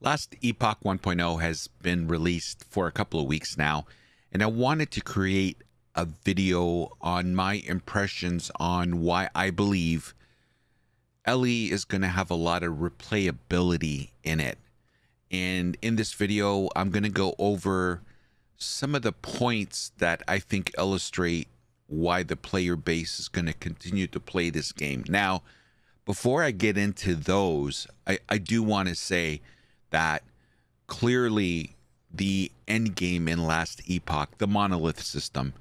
Last Epoch 1.0 has been released for a couple of weeks now, and I wanted to create a video on my impressions on why I believe LE is going to have a lot of replayability in it. And in this video, I'm going to go over some of the points that I think illustrate why the player base is going to continue to play this game. Now, before I get into those, I, I do want to say that clearly the end game in Last Epoch, the monolith system,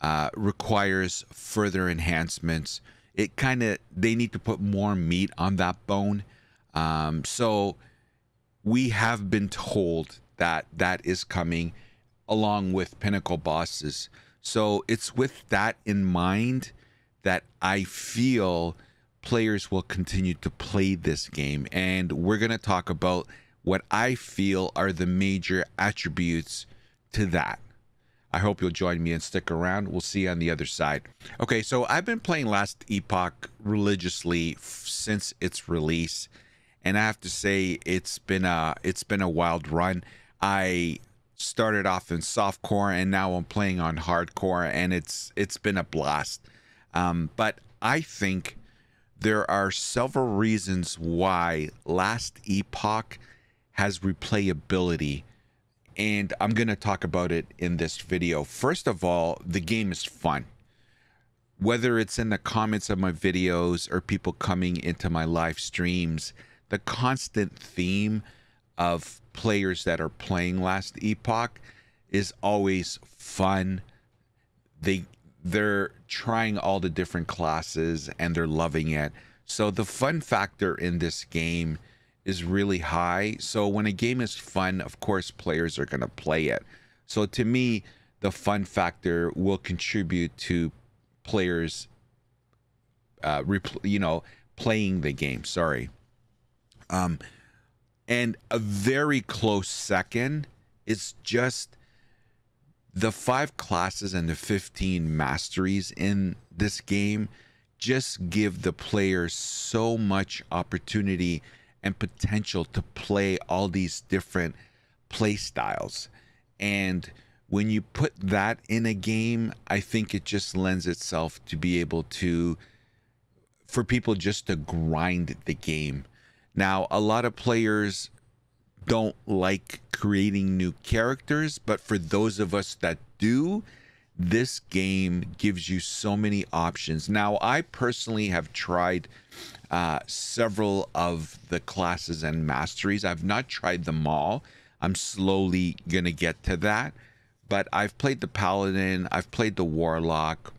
uh, requires further enhancements. It kind of they need to put more meat on that bone. Um, so we have been told that that is coming along with pinnacle bosses. So it's with that in mind that I feel players will continue to play this game. And we're going to talk about what I feel are the major attributes to that. I hope you'll join me and stick around. We'll see you on the other side. Okay, so I've been playing Last Epoch religiously since its release, and I have to say it's been a it's been a wild run. I started off in softcore and now I'm playing on hardcore, and it's it's been a blast. Um, but I think there are several reasons why Last Epoch has replayability and I'm going to talk about it in this video. First of all, the game is fun. Whether it's in the comments of my videos or people coming into my live streams, the constant theme of players that are playing Last Epoch is always fun. They they're trying all the different classes and they're loving it. So the fun factor in this game is really high. So when a game is fun, of course, players are going to play it. So to me, the fun factor will contribute to players, uh, you know, playing the game. Sorry. Um, and a very close second is just the five classes and the 15 masteries in this game just give the players so much opportunity and potential to play all these different play styles. And when you put that in a game, I think it just lends itself to be able to, for people just to grind the game. Now, a lot of players don't like creating new characters, but for those of us that do, this game gives you so many options. Now, I personally have tried uh, several of the classes and masteries. I've not tried them all. I'm slowly going to get to that. But I've played the Paladin, I've played the Warlock,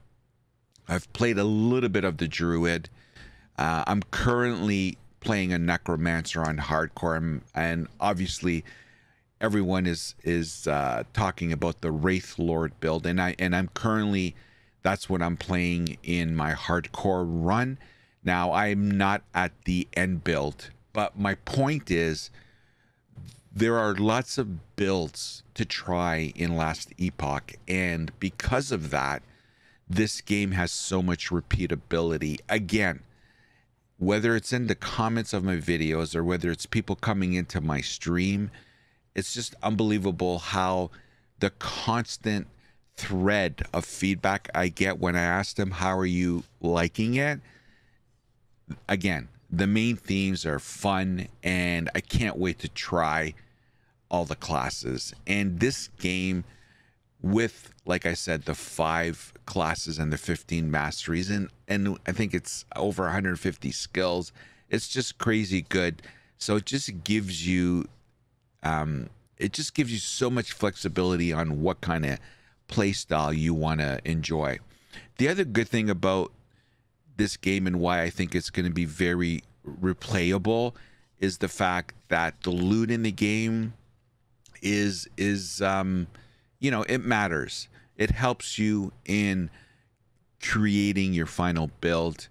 I've played a little bit of the Druid. Uh, I'm currently playing a Necromancer on hardcore, and, obviously everyone is is uh, talking about the Wraith Lord build, and I and I'm currently that's what I'm playing in my hardcore run. Now I'm not at the end build, but my point is there are lots of builds to try in Last Epoch, and because of that, this game has so much repeatability. Again, whether it's in the comments of my videos or whether it's people coming into my stream it's just unbelievable how the constant thread of feedback I get when I ask them, How are you liking it? Again, the main themes are fun, and I can't wait to try all the classes. And this game, with like I said, the five classes and the 15 masteries, and, and I think it's over 150 skills, it's just crazy good. So it just gives you um, it just gives you so much flexibility on what kind of play style you want to enjoy. The other good thing about this game and why I think it's going to be very replayable is the fact that the loot in the game is is um you know it matters it helps you in creating your final build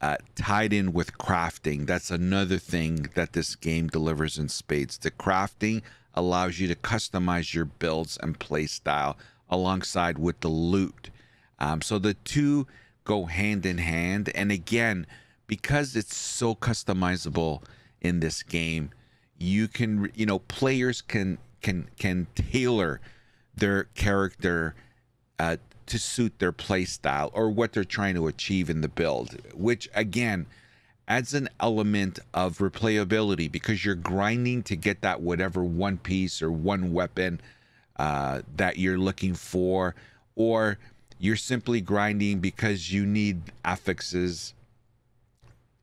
uh, tied in with crafting. That's another thing that this game delivers in spades. The crafting allows you to customize your builds and play style alongside with the loot. Um, so the two go hand in hand. And again, because it's so customizable in this game, you can you know players can can can tailor their character uh, to suit their play style or what they're trying to achieve in the build which again adds an element of replayability because you're grinding to get that whatever one piece or one weapon uh, that you're looking for or you're simply grinding because you need affixes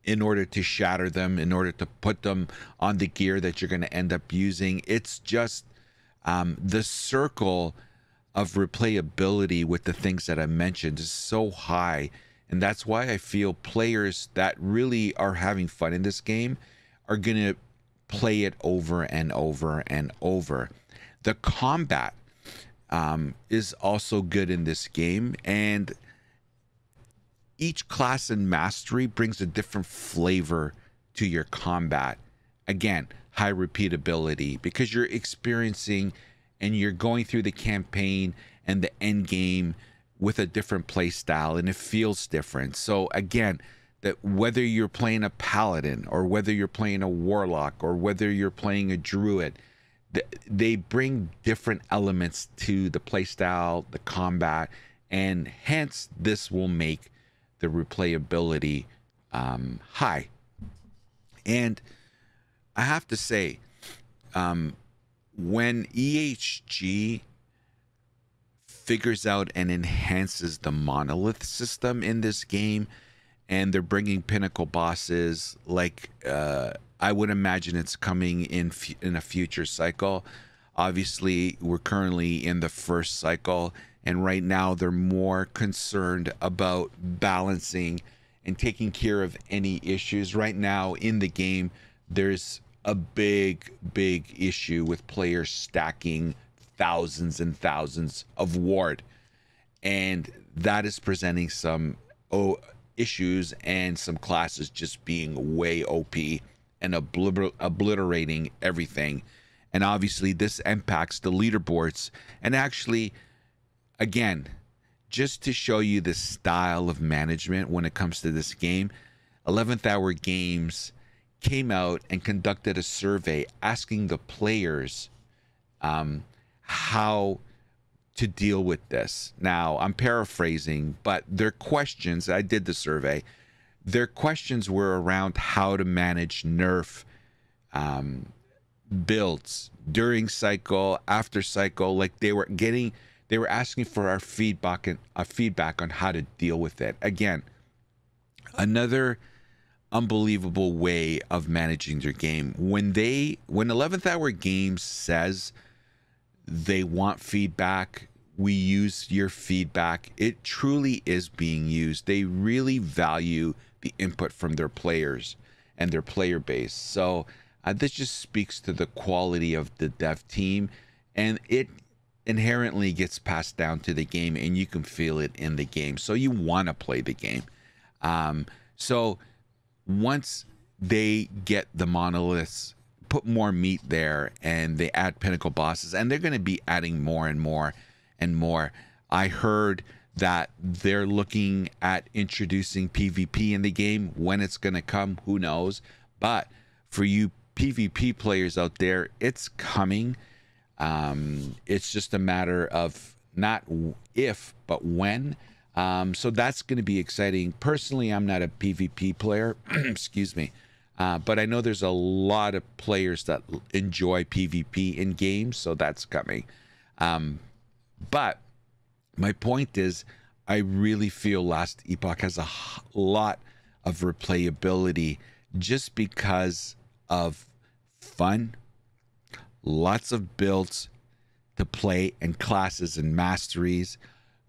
in order to shatter them, in order to put them on the gear that you're going to end up using. It's just um, the circle of replayability with the things that I mentioned is so high. And that's why I feel players that really are having fun in this game are going to play it over and over and over. The combat um, is also good in this game. And each class and mastery brings a different flavor to your combat. Again, high repeatability because you're experiencing and you're going through the campaign and the end game with a different play style and it feels different. So again, that whether you're playing a paladin or whether you're playing a warlock or whether you're playing a druid, they bring different elements to the playstyle, the combat, and hence this will make the replayability um, high. And I have to say, um, when EHG figures out and enhances the monolith system in this game, and they're bringing pinnacle bosses like uh, I would imagine it's coming in in a future cycle. Obviously, we're currently in the first cycle, and right now they're more concerned about balancing and taking care of any issues. Right now in the game, there's a big, big issue with players stacking thousands and thousands of ward, and that is presenting some oh, issues and some classes just being way OP and obliter- obliterating everything. And obviously, this impacts the leaderboards. And actually, again, just to show you the style of management when it comes to this game, 11th Hour Games came out and conducted a survey asking the players um, how to deal with this. Now, I'm paraphrasing, but their questions, I did the survey, their questions were around how to manage nerf um, builds during cycle, after cycle. Like they were getting, they were asking for our feedback and a feedback on how to deal with it. Again, another unbelievable way of managing their game. When they, when 11th Hour Games says they want feedback, we use your feedback. It truly is being used. They really value the input from their players and their player base. So uh, this just speaks to the quality of the dev team, and it inherently gets passed down to the game, and you can feel it in the game. So you want to play the game. Um, so once they get the monoliths, put more meat there, and they add pinnacle bosses, and they're going to be adding more and more and more. I heard that they're looking at introducing PvP in the game. When it's going to come, who knows? But for you PvP players out there, it's coming. Um, it's just a matter of not if, but when. Um, so that's going to be exciting. Personally, I'm not a PvP player. Excuse me. Uh, but I know there's a lot of players that enjoy PvP in games, so that's coming. Um, but my point is, I really feel Last Epoch has a lot of replayability just because of fun, lots of builds to play and classes and masteries.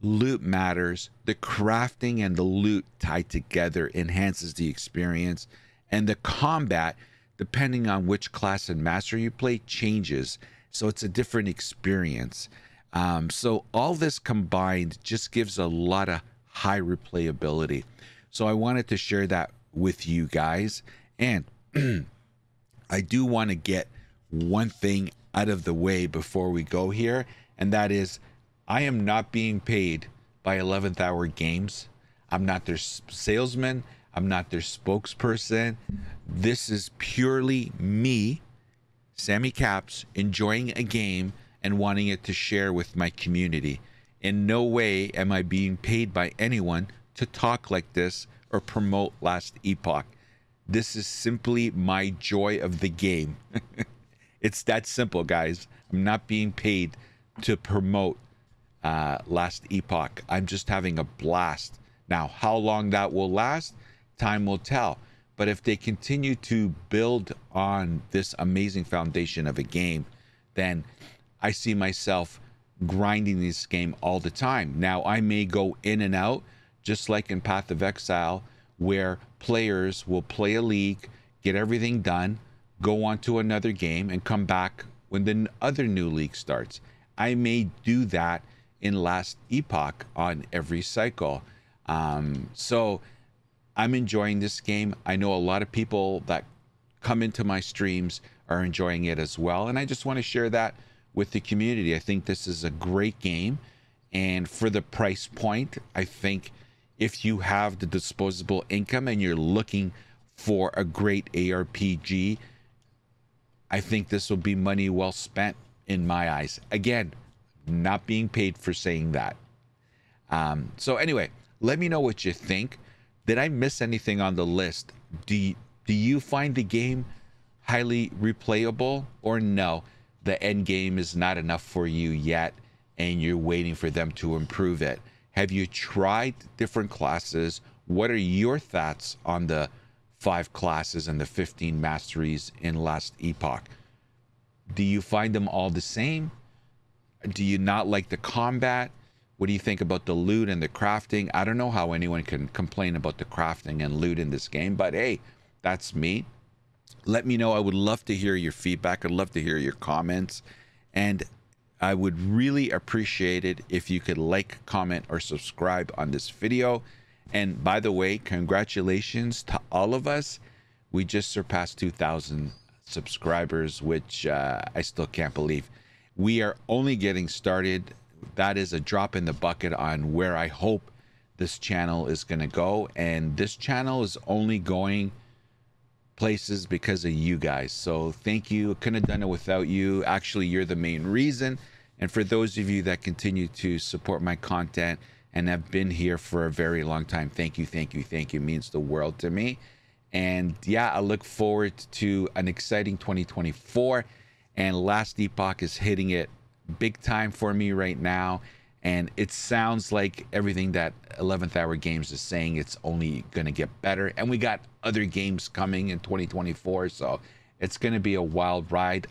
Loot matters. The crafting and the loot tied together enhances the experience. And the combat, depending on which class and master you play, changes. So it's a different experience. Um, so all this combined just gives a lot of high replayability. So I wanted to share that with you guys. And I do want to get one thing out of the way before we go here, and that is I am not being paid by 11th Hour Games. I'm not their salesman. I'm not their spokesperson. This is purely me SamyCaps enjoying a game and wanting it to share with my community. In no way am I being paid by anyone to talk like this or promote Last Epoch. This is simply my joy of the game. it's that simple, guys. I'm not being paid to promote uh, Last Epoch. I'm just having a blast. Now, how long that will last, time will tell. But if they continue to build on this amazing foundation of a game, then I see myself grinding this game all the time. Now, I may go in and out, just like in Path of Exile, where players will play a league, get everything done, go on to another game, and come back when the other new league starts. I may do that in Last Epoch on every cycle. Um, so I'm enjoying this game. I know a lot of people that come into my streams are enjoying it as well. And I just want to share that with the community. I think this is a great game. And for the price point, I think if you have the disposable income and you're looking for a great ARPG, I think this will be money well spent in my eyes. Again, not being paid for saying that. Um, so anyway, let me know what you think. Did I miss anything on the list? Do you, do you find the game highly replayable or no? The end game is not enough for you yet, and you're waiting for them to improve it. Have you tried different classes? What are your thoughts on the five classes and the 15 masteries in Last Epoch? Do you find them all the same? Do you not like the combat? What do you think about the loot and the crafting? I don't know how anyone can complain about the crafting and loot in this game, but hey, that's me. Let me know. I would love to hear your feedback. I'd love to hear your comments. And I would really appreciate it if you could like, comment, or subscribe on this video. And by the way, congratulations to all of us. We just surpassed 2,000 subscribers, which uh, I still can't believe. We are only getting started. That is a drop in the bucket on where I hope this channel is going to go. And this channel is only going places because of you guys. So thank you. Couldn't have done it without you. Actually, you're the main reason. And for those of you that continue to support my content and have been here for a very long time, thank you, thank you, thank you. It means the world to me. And yeah, I look forward to an exciting 2024 and Last Epoch is hitting it big time for me right now. And it sounds like everything that 11th Hour Games is saying, it's only going to get better. And we got other games coming in 2024. So it's going to be a wild ride.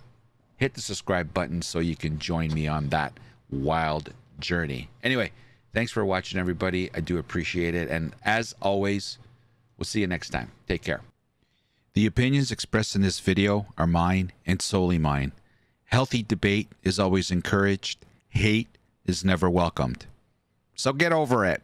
Hit the subscribe button so you can join me on that wild journey. Anyway, thanks for watching, everybody. I do appreciate it. And as always, we'll see you next time. Take care. The opinions expressed in this video are mine and solely mine. Healthy debate is always encouraged. Hate is never welcomed. So get over it.